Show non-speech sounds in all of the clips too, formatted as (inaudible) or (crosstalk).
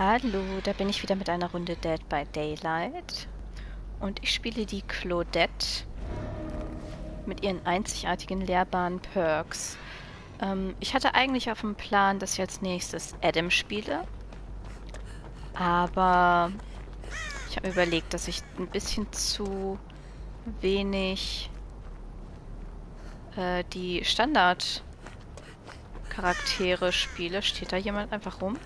Hallo, da bin ich wieder mit einer Runde Dead by Daylight. Und ich spiele die Claudette mit ihren einzigartigen lehrbaren Perks. Ähm, ich hatte eigentlich auf dem Plan, dass ich als nächstes Adam spiele. Aber ich habe überlegt, dass ich ein bisschen zu wenig äh, die Standard-Charaktere spiele. Steht da jemand einfach rum?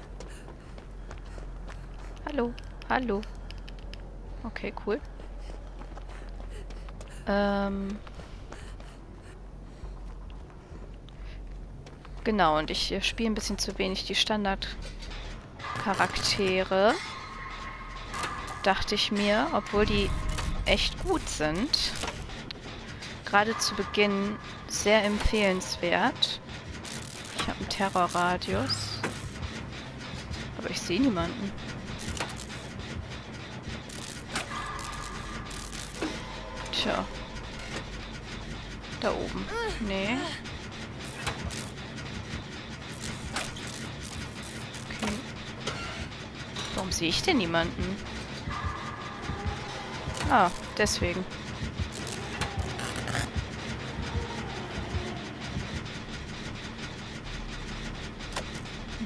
Hallo, hallo. Okay, cool. Ähm... Genau, und ich spiele ein bisschen zu wenig die Standard-Charaktere. Dachte ich mir, obwohl die echt gut sind. Gerade zu Beginn sehr empfehlenswert. Ich habe einen Terrorradius. Aber ich sehe niemanden. Tja. Da oben. Nee. Okay. Warum sehe ich denn niemanden? Ah, deswegen.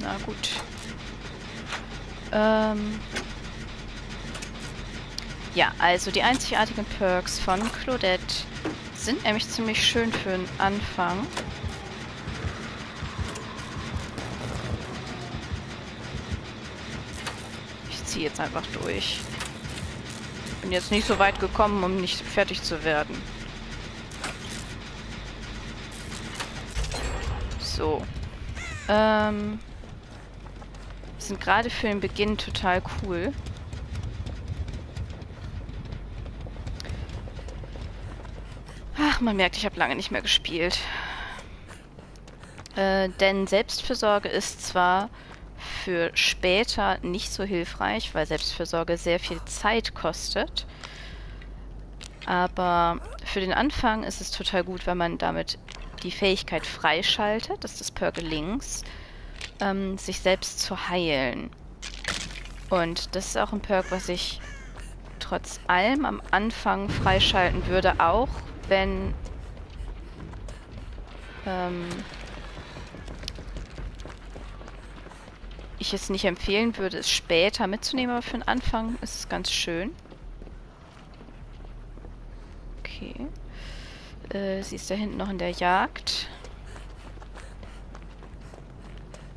Na gut. Ähm... Ja, also die einzigartigen Perks von Claudette sind nämlich ziemlich schön für den Anfang. Ich ziehe jetzt einfach durch. Bin jetzt nicht so weit gekommen, um nicht fertig zu werden. So. Ähm. Sind gerade für den Beginn total cool. Man merkt, ich habe lange nicht mehr gespielt. Äh, denn Selbstfürsorge ist zwar für später nicht so hilfreich, weil Selbstfürsorge sehr viel Zeit kostet. Aber für den Anfang ist es total gut, wenn man damit die Fähigkeit freischaltet, das ist das Perk links, ähm, sich selbst zu heilen. Und das ist auch ein Perk, was ich trotz allem am Anfang freischalten würde, auch wenn ähm, ich es nicht empfehlen würde, es später mitzunehmen, aber für den Anfang ist es ganz schön. Okay. Äh, sie ist da hinten noch in der Jagd.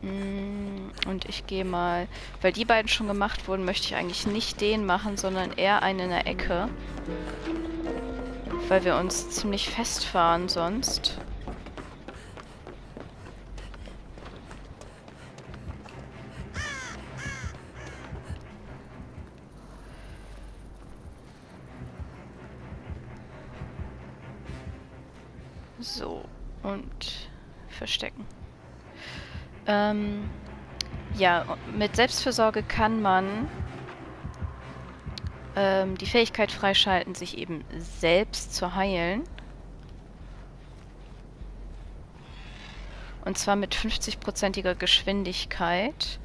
Mm, und ich gehe mal, weil die beiden schon gemacht wurden, möchte ich eigentlich nicht den machen, sondern eher einen in der Ecke weil wir uns ziemlich festfahren sonst. So, und verstecken. Ähm, ja, mit Selbstfürsorge kann man ähm, die Fähigkeit freischalten, sich eben selbst zu heilen. Und zwar mit 50-prozentiger Geschwindigkeit.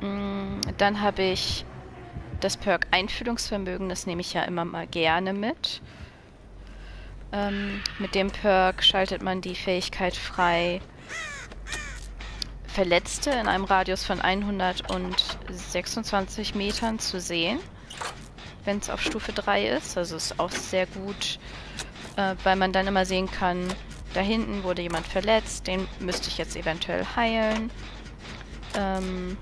Mm, dann habe ich das Perk Einfühlungsvermögen, das nehme ich ja immer mal gerne mit. Ähm, mit dem Perk schaltet man die Fähigkeit frei, Verletzte in einem Radius von 126 Metern zu sehen, wenn es auf Stufe 3 ist. Also ist auch sehr gut, äh, weil man dann immer sehen kann, da hinten wurde jemand verletzt, den müsste ich jetzt eventuell heilen. Ähm,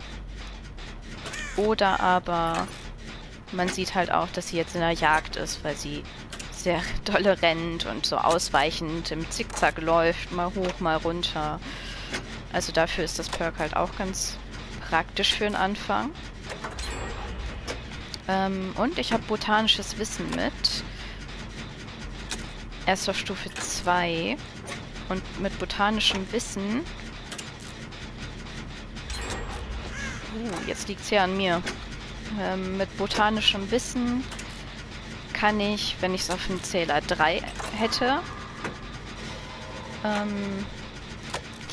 oder aber man sieht halt auch, dass sie jetzt in der Jagd ist, weil sie sehr dolle rennt und so ausweichend im Zickzack läuft, mal hoch, mal runter. Also dafür ist das Perk halt auch ganz praktisch für den Anfang. Ähm, und ich habe botanisches Wissen mit. Erst auf Stufe 2. Und mit botanischem Wissen... Uh, jetzt liegt es ja an mir. Ähm, mit botanischem Wissen kann ich, wenn ich es auf dem Zähler 3 hätte, Ähm,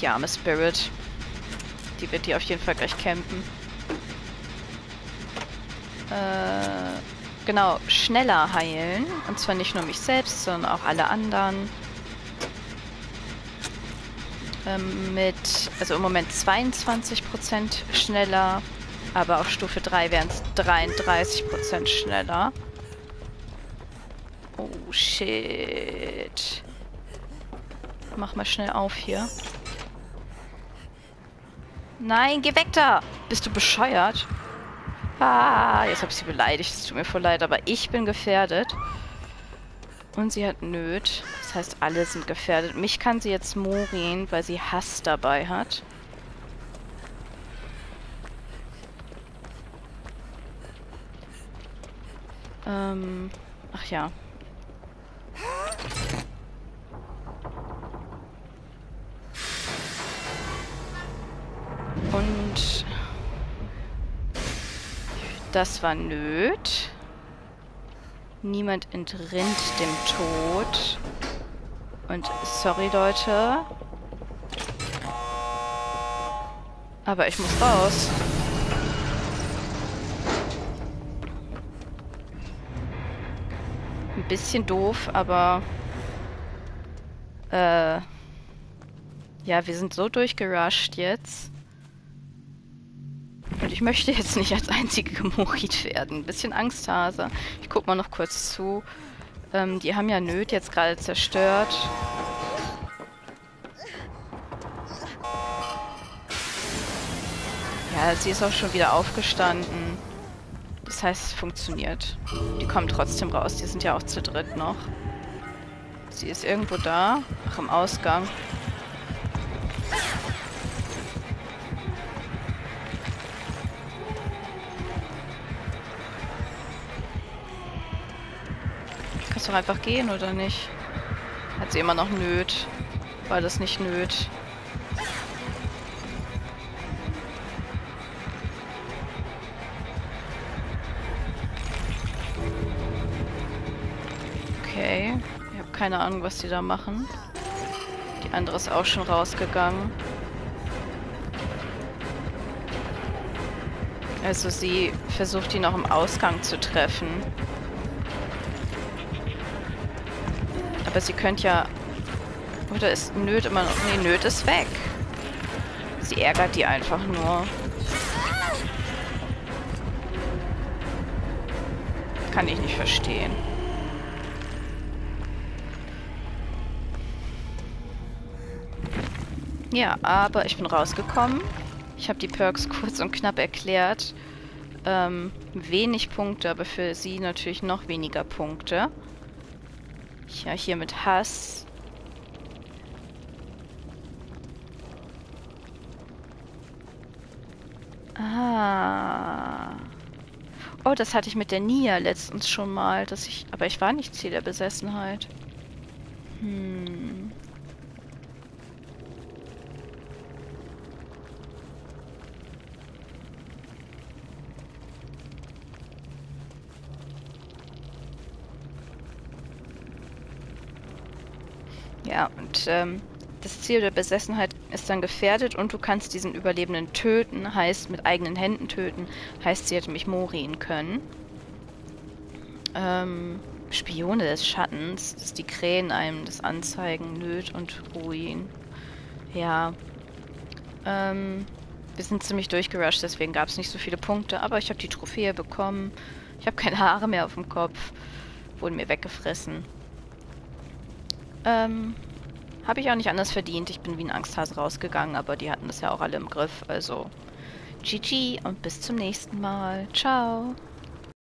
die arme Spirit. Die wird die auf jeden Fall gleich campen. Äh, genau, schneller heilen. Und zwar nicht nur mich selbst, sondern auch alle anderen. Ähm, mit, also im Moment 22% schneller. Aber auf Stufe 3 wären es 33% schneller. Oh, shit. Mach mal schnell auf hier. Nein, geh weg da! Bist du bescheuert? Ah, jetzt habe ich sie beleidigt. Es tut mir voll leid, aber ich bin gefährdet. Und sie hat Nöt. Das heißt, alle sind gefährdet. Mich kann sie jetzt morin, weil sie Hass dabei hat. Ähm, ach ja. Das war Nöt. Niemand entrinnt dem Tod. Und sorry, Leute. Aber ich muss raus. Ein bisschen doof, aber... Äh... Ja, wir sind so durchgerusht jetzt. Ich möchte jetzt nicht als einzige gemorit werden. Ein bisschen Angsthase. Ich guck mal noch kurz zu. Ähm, die haben ja Nöt jetzt gerade zerstört. Ja, sie ist auch schon wieder aufgestanden. Das heißt, es funktioniert. Die kommen trotzdem raus. Die sind ja auch zu dritt noch. Sie ist irgendwo da. Ach, im Ausgang. Kannst doch einfach gehen, oder nicht? Hat sie immer noch Nöt. War das nicht Nöt? Okay. Ich habe keine Ahnung, was die da machen. Die andere ist auch schon rausgegangen. Also sie versucht ihn auch im Ausgang zu treffen. Aber sie könnte ja... Oder ist Nöt immer noch... Nee, Nöt ist weg. Sie ärgert die einfach nur. Kann ich nicht verstehen. Ja, aber ich bin rausgekommen. Ich habe die Perks (laughs) kurz und knapp erklärt. Ähm, wenig Punkte, aber für sie natürlich noch weniger Punkte. Ja, hier mit Hass. Ah. Oh, das hatte ich mit der Nia letztens schon mal, dass ich. Aber ich war nicht Ziel der Besessenheit. Hm. Ja, und ähm, das Ziel der Besessenheit ist dann gefährdet und du kannst diesen Überlebenden töten, heißt mit eigenen Händen töten, heißt sie hätte mich morin können. Ähm, Spione des Schattens, dass die Krähen einem das anzeigen, Nöt und Ruin. Ja. Ähm, wir sind ziemlich durchgerusht, deswegen gab es nicht so viele Punkte, aber ich habe die Trophäe bekommen. Ich habe keine Haare mehr auf dem Kopf. Wurden mir weggefressen. Ähm, habe ich auch nicht anders verdient. Ich bin wie ein Angsthase rausgegangen, aber die hatten das ja auch alle im Griff. Also GG und bis zum nächsten Mal. Ciao.